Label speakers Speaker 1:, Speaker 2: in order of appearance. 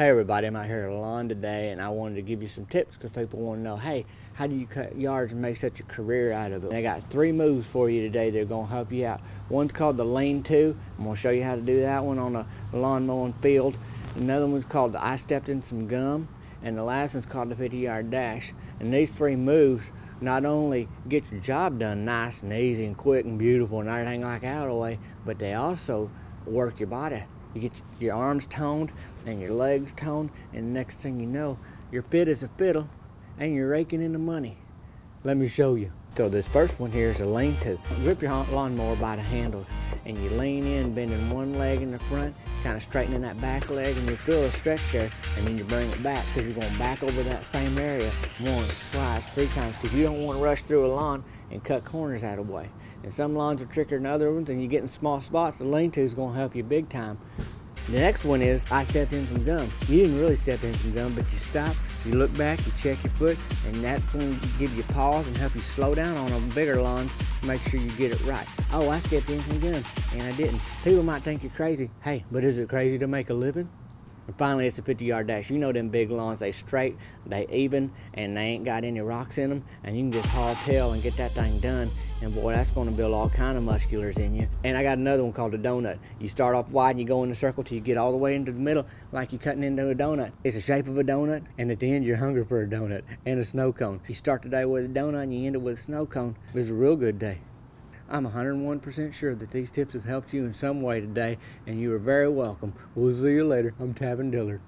Speaker 1: Hey everybody, I'm out here at a lawn today and I wanted to give you some tips because people want to know, hey, how do you cut yards and make such a career out of it? And I got three moves for you today that are going to help you out. One's called the lean-to. I'm going to show you how to do that one on a lawn mowing field. Another one's called the I stepped in some gum. And the last one's called the 50-yard dash. And these three moves not only get your job done nice and easy and quick and beautiful and everything like out of the way, but they also work your body you get your arms toned and your legs toned, and next thing you know, you're fit as a fiddle and you're raking in the money. Let me show you. So this first one here is a lean-to. Grip your lawnmower by the handles and you lean in, bending one leg in the front, kind of straightening that back leg and you feel a stretch there and then you bring it back because you're going back over that same area once, twice, three times because you don't want to rush through a lawn and cut corners out of the way. And some lawns are trickier than other ones and you get in small spots, the lean-to is going to help you big time. The next one is I stepped in some gum. You didn't really step in some gum, but you stop, you look back, you check your foot, and that's going to give you pause and help you slow down on a bigger lawn to make sure you get it right. Oh, I stepped in some gum, and I didn't. People might think you're crazy. Hey, but is it crazy to make a living? And finally, it's a 50 yard dash. You know them big lawns, they straight, they even, and they ain't got any rocks in them. And you can just haul tail and get that thing done. And boy, that's gonna build all kind of musculars in you. And I got another one called a donut. You start off wide and you go in a circle till you get all the way into the middle like you're cutting into a donut. It's the shape of a donut, and at the end you're hungry for a donut and a snow cone. You start the day with a donut and you end it with a snow cone. It's a real good day. I'm 101% sure that these tips have helped you in some way today, and you are very welcome. We'll see you later. I'm Tavin Dillard.